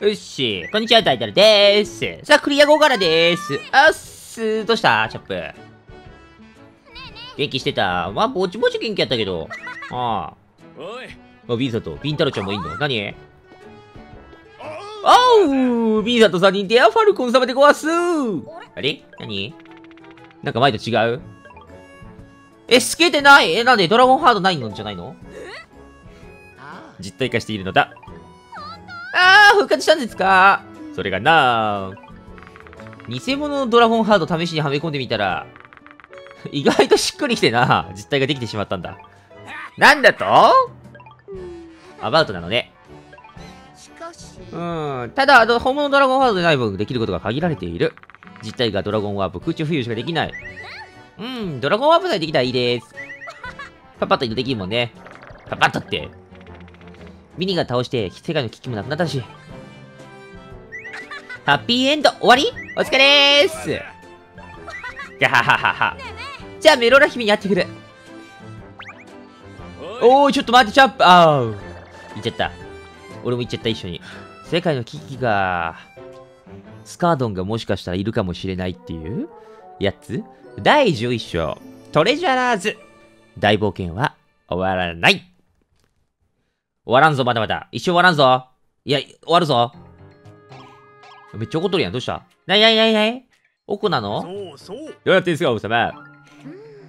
よし。こんにちは、タイタルでーす。さあ、クリア後からでーす。あっす。どうした？チャップ。元気してた？まあ、ぼちぼち元気やったけど。あおいあ。あ、ビンサと、ビンタロちゃんもいんの？何？おうビンサと3人でアファルコン様でごわすあれ？何？なんか前と違う？え、スケてない？え、なんでドラゴンハードないの？じゃないの？実体化しているのだ。あー、復活したんですか？それがな偽物のドラゴンハード試しにはめ込んでみたら、意外としっくりきてな実体ができてしまったんだ。なんだと？アバウトなのね。うん。ただ、あの、本物のドラゴンハードでない分できることが限られている。実体がドラゴンワープ、空中浮遊しかできない。うん、ドラゴンワープさえできたらいいです。パパッと移動できるもんね。パパッとって。ミニが倒して、世界の危機もなくなったし。ハッピーエンド終わり？お疲れーすガハハハハ。じゃあメロラ姫に会ってくる。おーい、ちょっと待って、チャンプあー行っちゃった。俺も行っちゃった、一緒に。世界の危機が、スカードンがもしかしたらいるかもしれないっていう？やつ？第11章、トレジャラーズ。大冒険は終わらない。終わらんぞ、まだまだ。一生終わらんぞ。いや、終わるぞ。めっちゃ怒っとるやん。どうした？なになになになに奥なの？どうやってんすか、王様。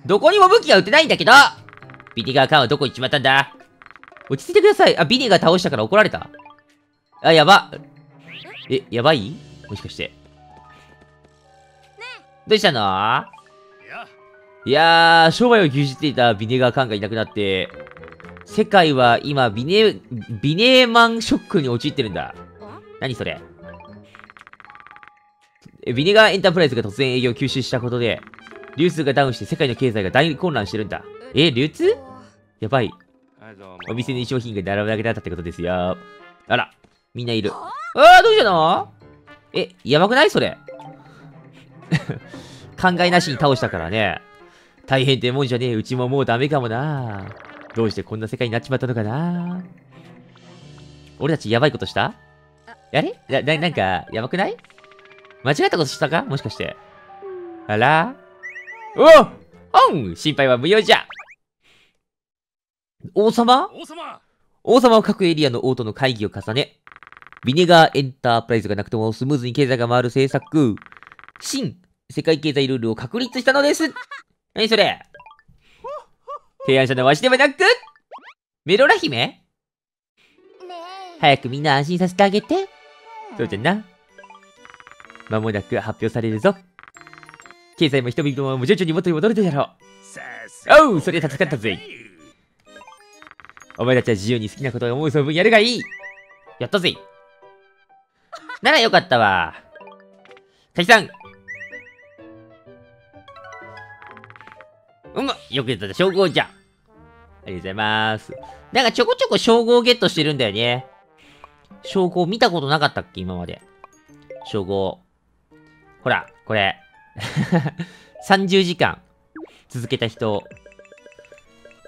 どこにも武器が売ってないんだけどビネガー缶はどこ行っちまったんだ？落ち着いてください。あ、ビネが倒したから怒られた？あ、やば。え、やばい？もしかして。どうしたの？いやいやー、商売を牛耳っていたビネガー缶がいなくなって、世界は今、ビネ、ビネーマンショックに陥ってるんだ。何それ？ビネガーエンタープライズが突然営業を休止したことで、流通がダウンして世界の経済が大混乱してるんだ。え、流通？やばい。お店に商品が並べなくなったってことですよ。あら、みんないる。あー、どうしたの？え、やばくないそれ？考えなしに倒したからね。大変ってもんじゃねえ。うちももうダメかもな。どうしてこんな世界になっちまったのかな？俺たちやばいことした？やれ？な、な、なんか、やばくない？間違ったことしたか？もしかして。あら？おお！ん心配は無用じゃ。王様？王様。王様は各エリアの王との会議を重ね、ビネガーエンタープライズがなくてもスムーズに経済が回る政策、新世界経済ルールを確立したのです。何それ？提案者のわしではなく、メロラ姫？ねえ早くみんな安心させてあげて。そうじゃな。間もなく発表されるぞ。経済も人々も徐々に元に戻るであろさすがおうそれ助かったぜう。お前たちは自由に好きなことを思う存分やるがいい。やったぜ。ならよかったわ。解散。うむ、よくやった、称号じゃん。ありがとうございます。なんかちょこちょこ称号ゲットしてるんだよね。称号見たことなかったっけ今まで。称号。ほら、これ。30時間続けた人。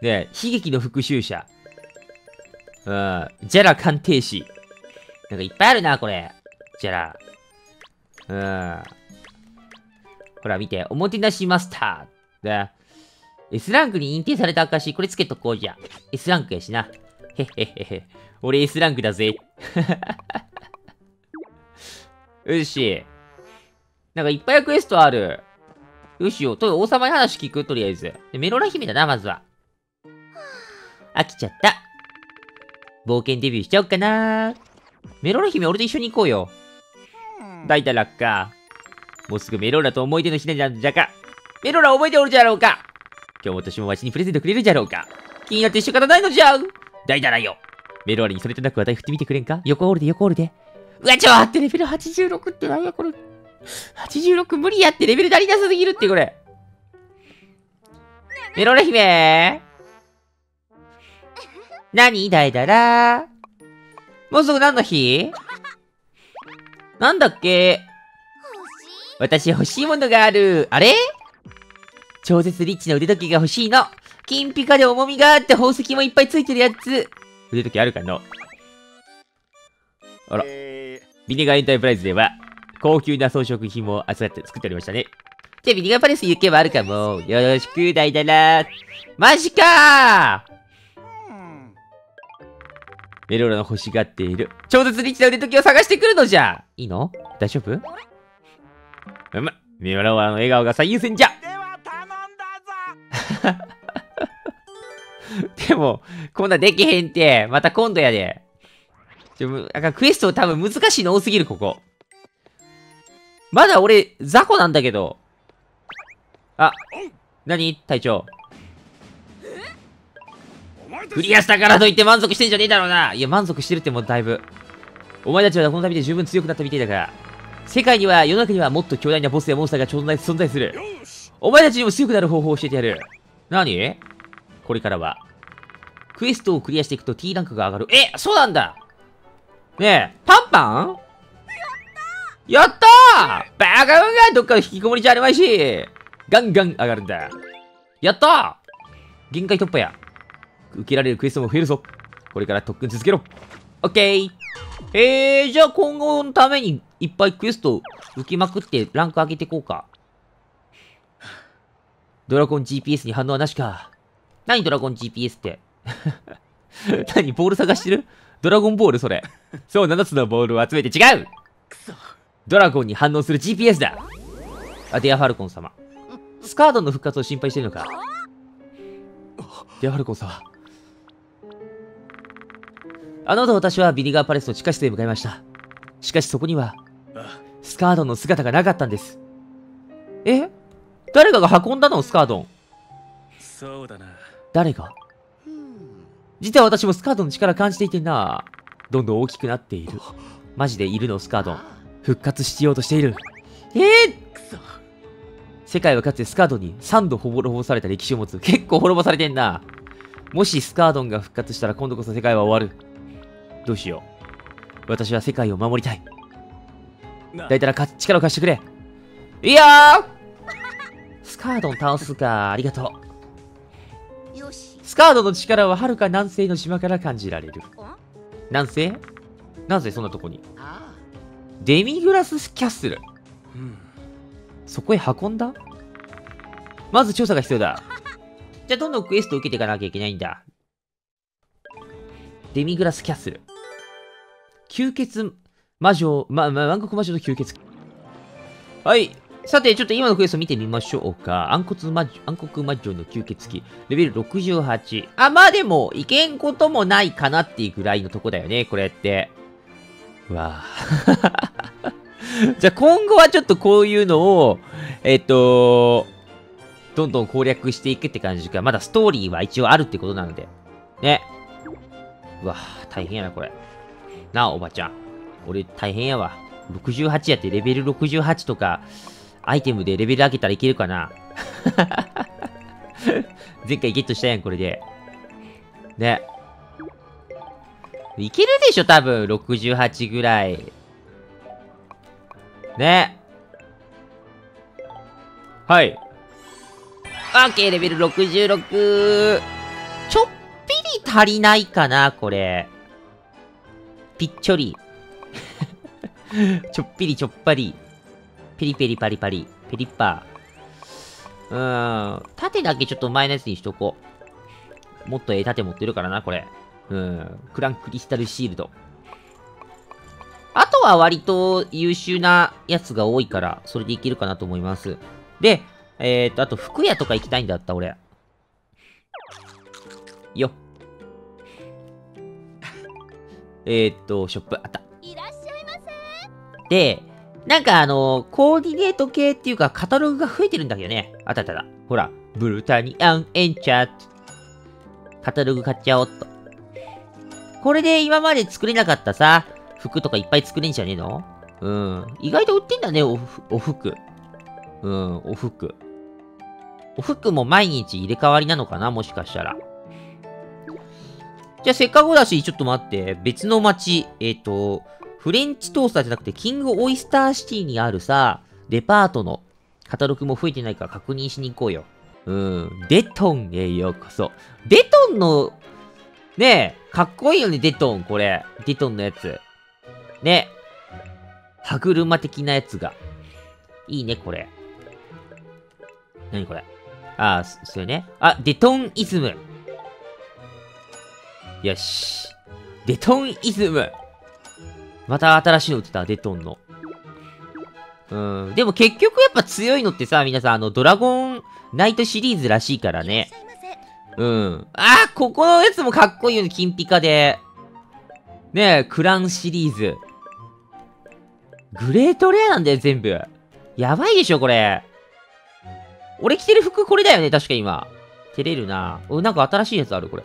ね悲劇の復讐者。うん。ジャラ鑑定士。なんかいっぱいあるな、これ。ジャラ。うん。ほら、見て。おもてなしマスター。ね。S ランクに認定された証、これつけとこうじゃ。S ランクやしな。へへへへ。俺 S ランクだぜ。よし。なんかいっぱいクエストある。よしよ。と、王様に話聞くとりあえず。メロラ姫だな、まずは。飽きちゃった。冒険デビューしちゃおっかな。メロラ姫俺と一緒に行こうよ。大体楽か。もうすぐメロラと思い出の日なんじゃか。メロラ覚えておるじゃろうか。今日も私もわしにプレゼントくれるじゃろうか。気になって仕方ないのじゃ大だらよ。メロラにそれとなく話題振ってみてくれんか？横おるで横おるで。うわちょってレベル86ってなんやこれ。86無理やってレベル足りなさすぎるってこれ。メロラ姫何？だいだらもうすぐ何の日？なんだっけ？私欲しいものがある。あれ？超絶リッチな腕時計が欲しいの。金ピカで重みがあって宝石もいっぱいついてるやつ。腕時計あるかの？あらえビネガーエンタープライズでは、高級な装飾品も扱って作っておりましたね。じゃあ、ビネガーパレス行けばあるかも。よろしく、だいだら。マジかメローラの欲しがっている。超絶リッチな腕時計を探してくるのじゃいいの？大丈夫？うむ、メローラの笑顔が最優先じゃ でも、こんなできへんって。また今度やで。ちょ、なんかクエスト多分難しいの多すぎる、ここ。まだ俺、雑魚なんだけど。あ、何？隊長。クリアしたからといって満足してんじゃねえだろうな。いや、満足してるってもうだいぶ。お前たちはこの旅で十分強くなったみたいだが、世界には、世の中にはもっと巨大なボスやモンスターが存在する。お前たちにも強くなる方法を教えてやる。何？これからは、クエストをクリアしていくと T ランクが上がる。え、そうなんだねえ、パンパン？やったーバカ運がどっかの引きこもりじゃあるまいしガンガン上がるんだ。やったー限界突破や。受けられるクエストも増えるぞ。これから特訓続けろ。オッケーえー、じゃあ今後のためにいっぱいクエスト受けまくってランク上げていこうか。ドラゴン GPS に反応はなしか。何ドラゴン GPS って？何ボール探してる？ドラゴンボールそれ。そう、7つのボールを集めて違うドラゴンに反応する GPS だあ、デアファルコン様。スカードンの復活を心配してるのか？デアファルコン様。あの後私はビニガーパレスの地下室へ向かいました。しかしそこには、あスカードンの姿がなかったんです。え？誰かが運んだのスカードン。そうだな誰が？実は私もスカードンの力感じていてな。どんどん大きくなっている。マジでいるのスカードン。復活しようとしている。えー、くそ世界はかつてスカードンに3度滅ぼされた歴史を持つ。結構滅ぼされてんな。もしスカードンが復活したら今度こそ世界は終わる。どうしよう。私は世界を守りたい。なだいた力を貸してくれ。いやースカードン倒すか。ありがとう。よしスカードの力は遥か南西の島から感じられる。あ南西？なぜそんなとこにあデミグラスキャッスル。うんそこへ運んだ？まず調査が必要だ。じゃあどんどんクエストを受けていかなきゃいけないんだ。デミグラスキャッスル。吸血魔女、ま、ま、暗黒魔女の吸血鬼。はい。さて、ちょっと今のクエスト見てみましょうか。暗黒魔女、暗黒魔女の吸血鬼。レベル68。あ、まあでも、いけんこともないかなっていうぐらいのとこだよね、これって。うわぁ。じゃあ今後はちょっとこういうのを、えっと、どんどん攻略していくって感じか。まだストーリーは一応あるってことなので。ね。うわぁ、大変やな、これ。なあ、おばちゃん。俺大変やわ。68やってレベル68とか、アイテムでレベル上げたらいけるかな？前回ゲットしたやん、これで。ね。いけるでしょ、多分、68ぐらい。ね。はい。オッケー、レベル66。ちょっぴり足りないかな、これ。ぴっちょり。ちょっぴりちょっぱり。ペリペリパリパリ。ペリッパー。うーん。縦だけちょっと前のやつにしとこう。もっとええ縦持ってるからな、これ。うん。クランクリスタルシールド。あとは割と優秀なやつが多いから、それでいけるかなと思います。で、えーと、あと服屋とか行きたいんだった、俺。よ。えーっと、ショップ、あった。いらっしゃいませで、なんかあのコーディネート系っていうか、カタログが増えてるんだけどね。あたったた。ほら、ブルタニアンエンチャット。カタログ買っちゃおうっと。これで今まで作れなかったさ、服とかいっぱい作れんじゃねえの？うん。意外と売ってんだね、おお服。うん、お服。お服も毎日入れ替わりなのかなもしかしたら。じゃあせっかくだし、ちょっと待って。別の街、えっ、と、フレンチトースターじゃなくて、キングオイスターシティにあるさ、デパートのカタログも増えてないから確認しに行こうよ。うん。デトンへようこそ。デトンの、ねえ、かっこいいよね、デトン、これ。デトンのやつ。ね。歯車的なやつが。いいね、これ。何これ？ああ、そそれね。あ、デトンイズム。よし。デトンイズム。また新しいの売ってた、デトンの。うん。でも結局やっぱ強いのってさ、皆さん、あの、ドラゴンナイトシリーズらしいからね。うん。あー、ここのやつもかっこいいよね、金ピカで。ねえ、クランシリーズ。グレートレアなんだよ、全部。やばいでしょ、これ。俺着てる服これだよね、確か今。照れるな。お、なんか新しいやつある、これ。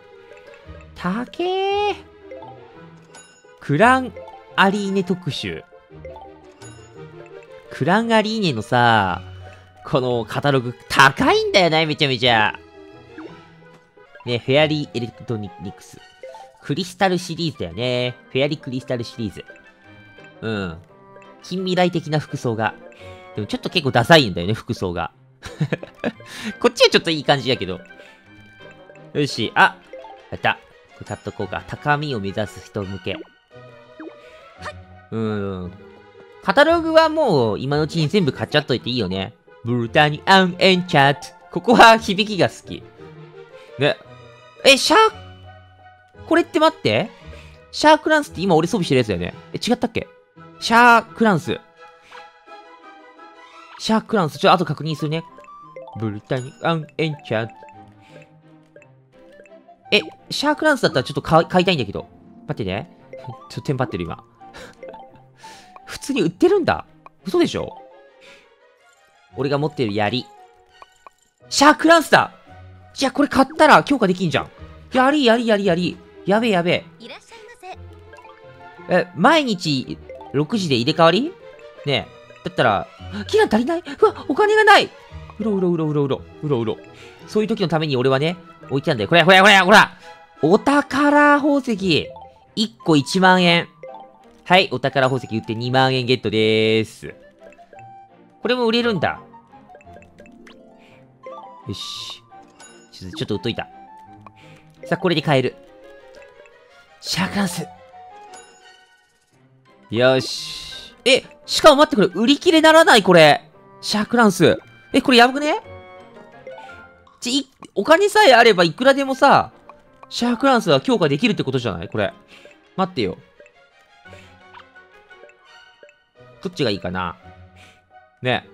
たけー。クランアリーネ特集。クランアリーネのさ、このカタログ高いんだよね、めちゃめちゃ。ね、フェアリーエレクトニクス。クリスタルシリーズだよね。フェアリークリスタルシリーズ。うん。近未来的な服装が。でもちょっと結構ダサいんだよね、服装が。こっちはちょっといい感じやけど。よし、あやった。これ買っとこうか。高みを目指す人向け。うん。カタログはもう今のうちに全部買っちゃっといていいよね。ブルタニアンエンチャット。ここは響きが好き。ね。え、シャー、これって待って。シャークランスって今俺装備してるやつだよね。え、違ったっけ？シャークランス。シャークランス。ちょ、あと後確認するね。ブルタニアンエンチャット。え、シャークランスだったらちょっと買いたいんだけど。待ってね。ちょっとテンパってる今。普通に売ってるんだ。嘘でしょ？俺が持ってる槍。シャークランスだいや、これ買ったら強化できんじゃん。やりやりやりやり。やべえやべえ。いらっしゃいませえ、毎日6時で入れ替わり？ねえ。だったら、キラ足りない？うわ、お金がないうろうろうろうろうろ、うろうろ。そういう時のために俺はね、置いてたんだよ。これ、これ、これ、ほらお宝宝石 !1 個1万円。はい、お宝宝石売って2万円ゲットでーす。これも売れるんだ。よし。ちょっと、ちょっと売っといた。さあ、これで買える。シャークランス。よし。え、しかも待ってこれ、売り切れならないこれ。シャークランス。え、これやばくねち、い、お金さえあればいくらでもさ、シャークランスは強化できるってことじゃない？これ。待ってよ。どっちがいいかな？ね。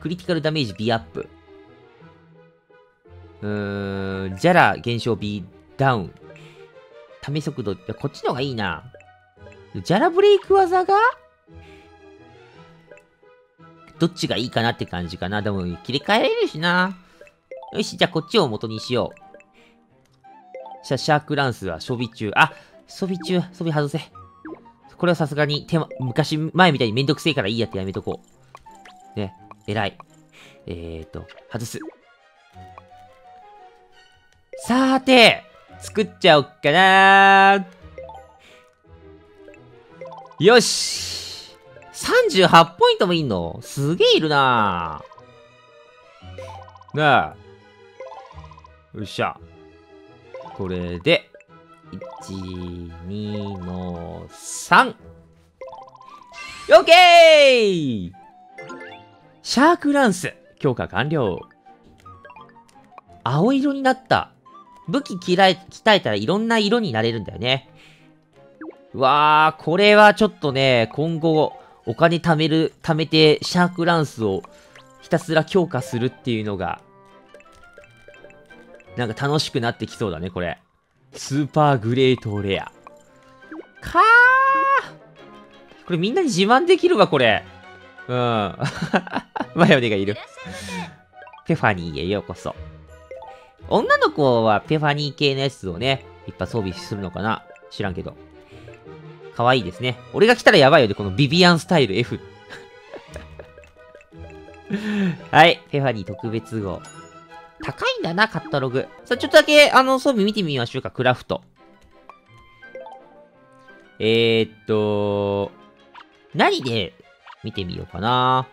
クリティカルダメージ B アップ。うーん、ジャラ減少 B ダウン。試速度、いやこっちの方がいいな。ジャラブレイク技が？どっちがいいかなって感じかな。でも、切り替えられるしな。よし、じゃあこっちを元にしよう。シャシャークランスは装備中。あ、装備中、装備外せ。これはさすがに手間、昔前みたいにめんどくせえからいいやってやめとこう。ね、偉い。えーと、外す。さーて、作っちゃおっかなよし !38 ポイントもいんの？すげえいるななあ。よっしゃ。これで、1、2の3。オッケーシャークランス、強化完了。青色になった。武器鍛え鍛えたらいろんな色になれるんだよね。うわー、これはちょっとね、今後、お金貯める、貯めて、シャークランスをひたすら強化するっていうのが、なんか楽しくなってきそうだね、これ。スーパーグレートレア。かーこれみんなに自慢できるわ、これ。うん。マヨネがいるペファニーへようこそ。女の子はペファニー系のやつをね、いっぱい装備するのかな？知らんけど。可愛いですね。俺が来たらやばいよね、このビビアンスタイル F。はい、ペファニー特別号。高いんだな、カタログ。さあ、ちょっとだけ、あの、装備見てみましょうか、クラフト。えー、っと、何で見てみようかな。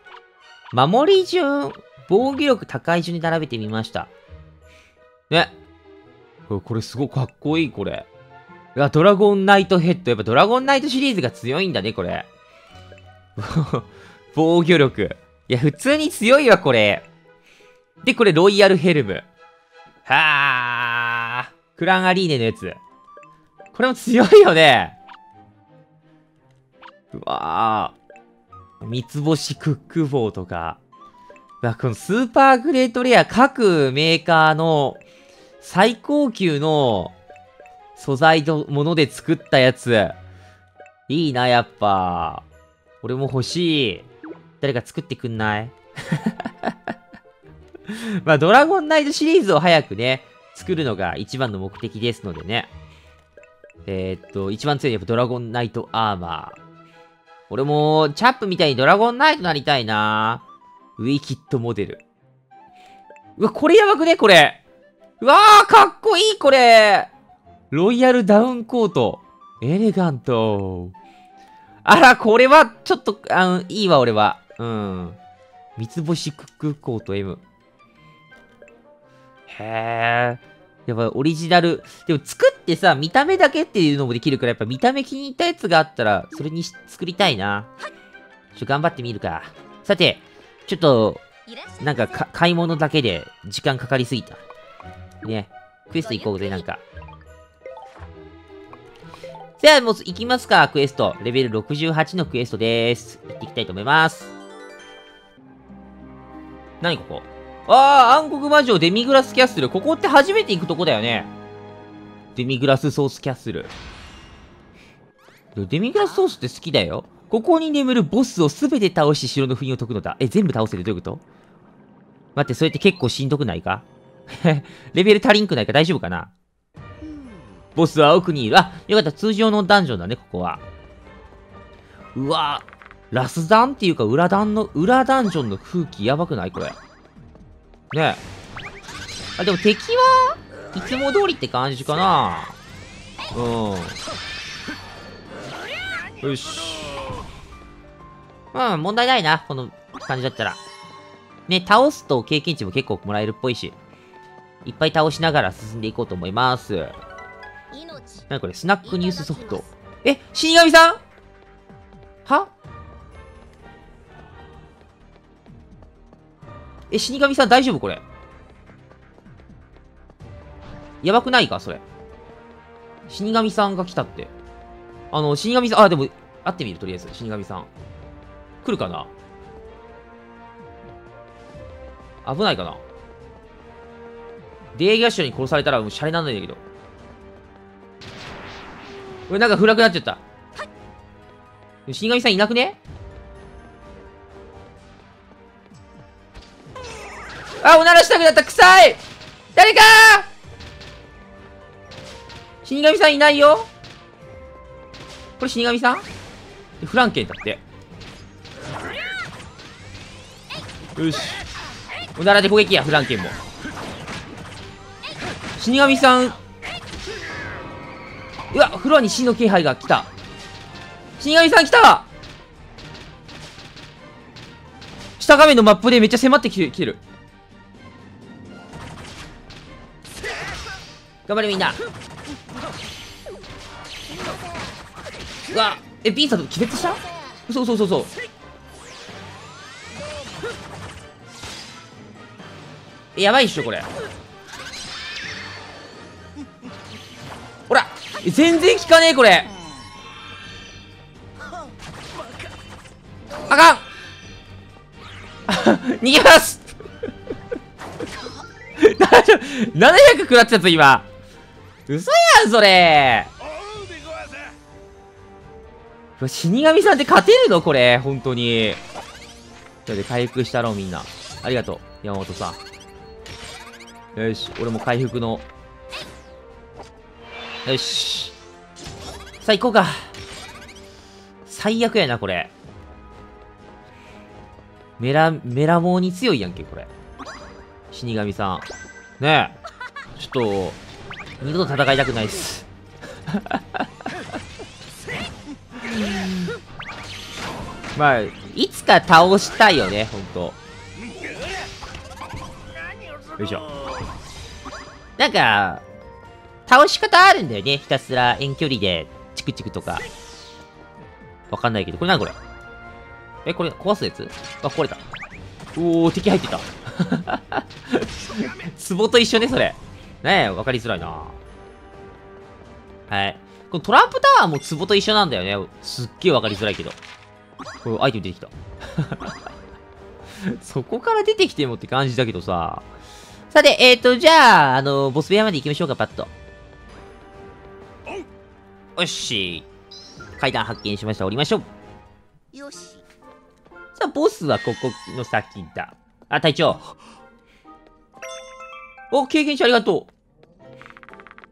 守り順、防御力高い順に並べてみました。ね。これこれすごいかっこいい、これ。いや、ドラゴンナイトヘッド。やっぱドラゴンナイトシリーズが強いんだね、これ。防御力。いや、普通に強いわ、これ。で、これ、ロイヤルヘルム。はあ。クランアリーネのやつ。これも強いよね。うわあ。三つ星クックボーとか。うわこのスーパーグレートレア各メーカーの最高級の素材のもので作ったやつ。いいな、やっぱ。俺も欲しい。誰か作ってくんない？まあ、ドラゴンナイトシリーズを早くね、作るのが一番の目的ですのでね。えー、っと、一番強いやっぱドラゴンナイトアーマー。俺も、チャップみたいにドラゴンナイトなりたいなウィキッドモデル。うわ、これやばくねこれ。うわー、かっこいいこれロイヤルダウンコート。エレガント。あら、これは、ちょっと、あの、いいわ、俺は。うん。三つ星クックコート M。へー。やっぱオリジナル。でも作ってさ、見た目だけっていうのもできるから、やっぱ見た目気に入ったやつがあったら、それに作りたいな。ちょっと頑張ってみるか。さて、ちょっと、なんかか買い物だけで時間かかりすぎた。ね。クエスト行こうぜ、なんか。じゃあもう行きますか、クエスト。レベル68のクエストです。行っていきたいと思います。何ここ？ああ、暗黒魔女デミグラスキャッスル。ここって初めて行くとこだよね。デミグラスソースキャッスル。デミグラスソースって好きだよ。ここに眠るボスをすべて倒し城の封印を解くのだ。え、全部倒せる？どういうこと？待って、それって結構しんどくないか？レベル足りんくないか？大丈夫かな？ボスは奥にいる。あ、よかった。通常のダンジョンだね、ここは。うわラスダンっていうか、裏ダンの、裏ダンジョンの空気やばくない？これ。ねえ。あ、でも敵はいつも通りって感じかなうん。よし。うん、問題ないな。この感じだったら。ね、倒すと経験値も結構もらえるっぽいし。いっぱい倒しながら進んでいこうと思います。命なにこれスナックニュースソフト。え死神さん？は？え、死神さん大丈夫？これ。やばくないか？それ。死神さんが来たって。あの、死神さん、あ、でも、会ってみる、とりあえず。死神さん。来るかな？危ないかな？デーギャッシュに殺されたらもうシャレなんないんだけど。これなんか暗くなっちゃった。死神さんいなくね？あ、おならしたくなった臭い誰か死神さんいないよこれ死神さん？フランケンだって。よし。おならで攻撃や、フランケンも。死神さん。うわ、フロアに死の気配が来た。死神さん来た下画面のマップでめっちゃ迫ってきてる。頑張れみんな。うわ、え、ビーサと気絶した？そうそうそうそう。やばいっしょ、これ。ほら全然効かねえ、これ。あかん 逃げます 700食らってたぞ、今。嘘やん、それ。死神さんって勝てるの？これ、本当に。それで回復したろ、みんな。ありがとう、山本さん。よし、俺も回復の。よし。さあ、行こうか。最悪やな、これ。メラ、メラモーに強いやんけ、これ。死神さん。ねえ。ちょっと、二度と戦いたくないっす。まあ、いつか倒したいよね、ほんと。よいしょ。なんか、倒し方あるんだよね。ひたすら遠距離で、チクチクとか。わかんないけど、これなこれ？え、これ壊すやつ？あ、壊れた。おー、敵入ってた。壺と一緒ね、それ。ねえ、わかりづらいな。はい。このトランプタワーも壺と一緒なんだよね。すっげえわかりづらいけど。これアイテム出てきた。そこから出てきてもって感じだけどさ。さて、えっ、ー、と、じゃあ、あの、ボス部屋まで行きましょうか、パッと。よし。階段発見しました。降りましょう。よしさあ、ボスはここの先だ。あ、隊長。お、経験値ありがと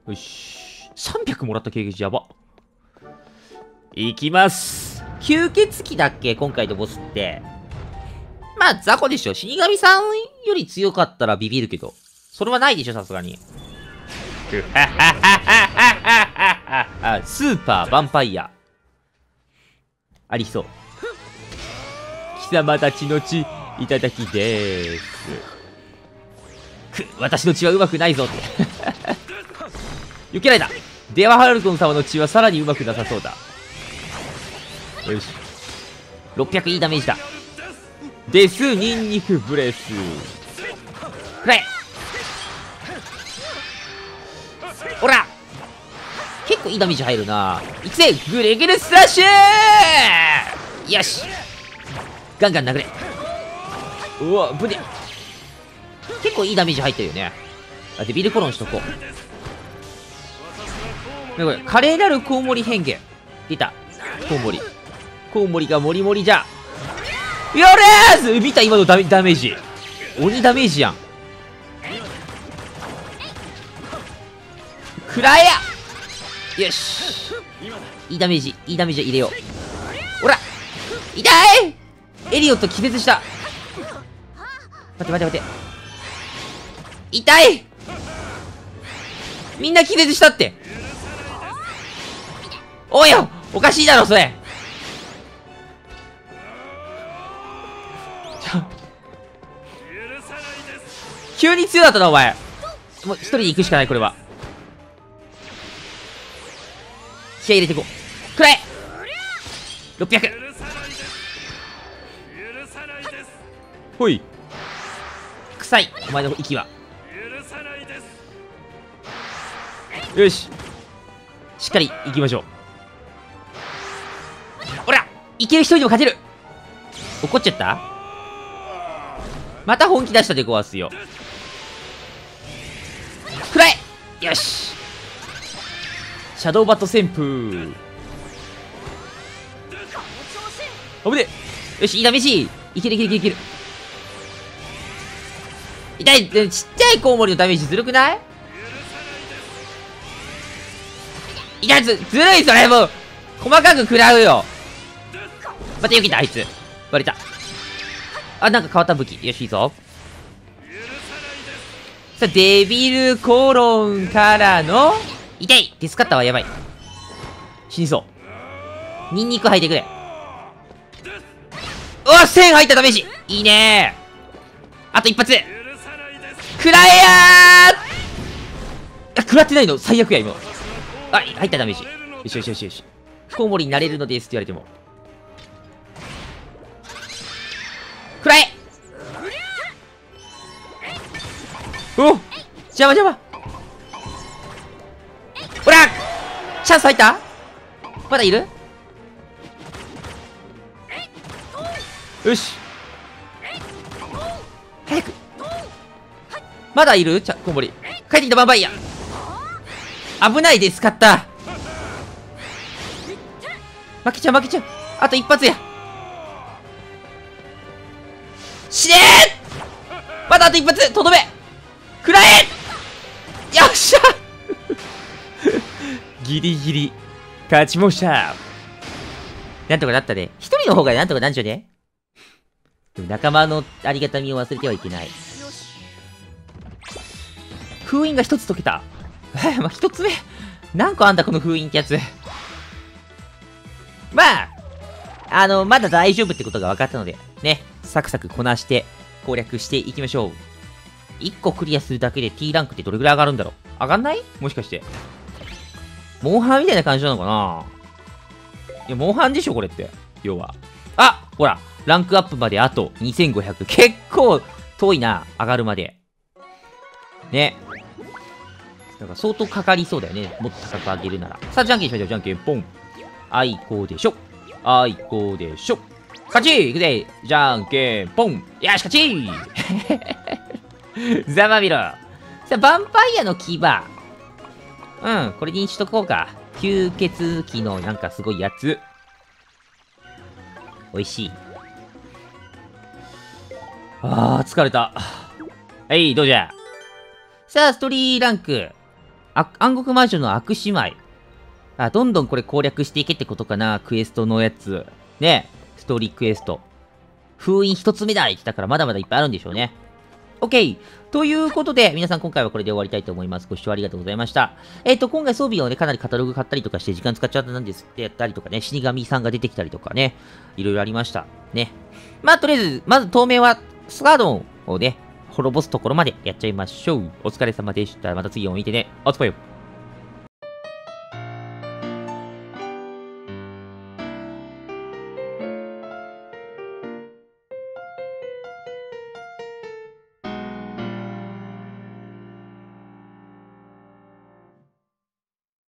う。よし。300もらった経験値やば。いきます。吸血鬼だっけ今回のボスって。まあ、雑魚でしょ。死神さんより強かったらビビるけど。それはないでしょ、さすがに。スーパーヴァンパイア。ありそう。貴様たちの血、いただきでーす。く、私の血はうまくないぞって。避けられたデアハルトン様の血はさらにうまくなさそうだ。よし。600いいダメージだ。デスニンニクブレス。くらえほら結構いいダメージ入るな。いくぜグレグレスラッシュよしガンガン殴れうわ、ぶね結構いいダメージ入ってるよね。あ、デビルコロンしとこう。これ、華麗なるコウモリ変化。出た。コウモリ。コウモリがモリモリじゃ。よれーす見た今のダメダメージ。鬼ダメージやん。くらえやよし。いいダメージ、いいダメージ入れよう。ほら痛いエリオット気絶した。待って待って待って。痛いみんな気絶したって。おいよおかしいだろ、それ 急に強かったな、お前。もう一人で行くしかない、これは。気合い入れていこう。くらえ !600! ほい。臭い、お前の息は。よし。しっかり行きましょう。ほらいける人にも勝てる。怒っちゃった？また本気出したでごわすよ。くらえ！よし。シャドウバット旋風。危ねよし、いいダメージいけるいけるいける。痛い。ちっちゃいコウモリのダメージずるくない？痛いずずるいそれも。う細かく食らうよ。また避けたあいつ。割れた。あなんか変わった武器。よしいいぞ。さあデビルコロンからの痛い。デスカッターはやばい。死にそう。ニンニク吐いてくれ。うわ1000入ったダメージいいね。あと一発。食らえやー。あ食らってないの。最悪や今あ入ったダメージ。よしよしよしよし。コウモリになれるのです。って言われても。食らえ。お邪魔邪魔。ほらチャンス入った？まだいる？よし。早く。まだいる？ちゃ、コウモリ。帰ってきたバンバイア。危ないです、勝った。負けちゃう負けちゃうあと一発や。死ねー！まだあと一発とどめ。食らえ！よっしゃ！ギリギリ。勝ちました。なんとかなったね。一人の方がなんとかなんじゃね。でも仲間のありがたみを忘れてはいけない。封印が一つ解けた。え、まあ、一つ目。何個あんだ、この封印ってやつ。まあ、あの、まだ大丈夫ってことが分かったので、ね、サクサクこなして攻略していきましょう。1個クリアするだけで T ランクってどれぐらい上がるんだろう上がんない？もしかして。モンハンみたいな感じなのかな？いや、モンハンでしょ、これって。要は。あほら、ランクアップまであと2500。結構遠いな、上がるまで。ね。だから相当かかりそうだよね。もっと高く上げるなら。さあ、じゃんけんしましょう。じゃんけんぽん。あいこうでしょ。あいこうでしょ。勝ちいくぜじゃんけんぽんよし勝ち ざまみろさあ、ヴァンパイアの牙。うん、これにしとこうか。吸血鬼のなんかすごいやつ。美味しい。あー、疲れた。はい、どうじゃ。さあ、ストーリーランク。暗黒魔女の悪姉妹。あ、どんどんこれ攻略していけってことかな。クエストのやつ。ね。ストーリークエスト。封印一つ目だって言ったからまだまだいっぱいあるんでしょうね。OK! ということで、皆さん今回はこれで終わりたいと思います。ご視聴ありがとうございました。えっ、と、今回装備をね、かなりカタログ買ったりとかして時間使っちゃったんですってやったりとかね、死神さんが出てきたりとかね、いろいろありました。ね。まあ、とりあえず、まず当面は、スカードンをね、滅ぼすところまでやっちゃいましょう。お疲れ様でした。また次を見てね。おつぽよ。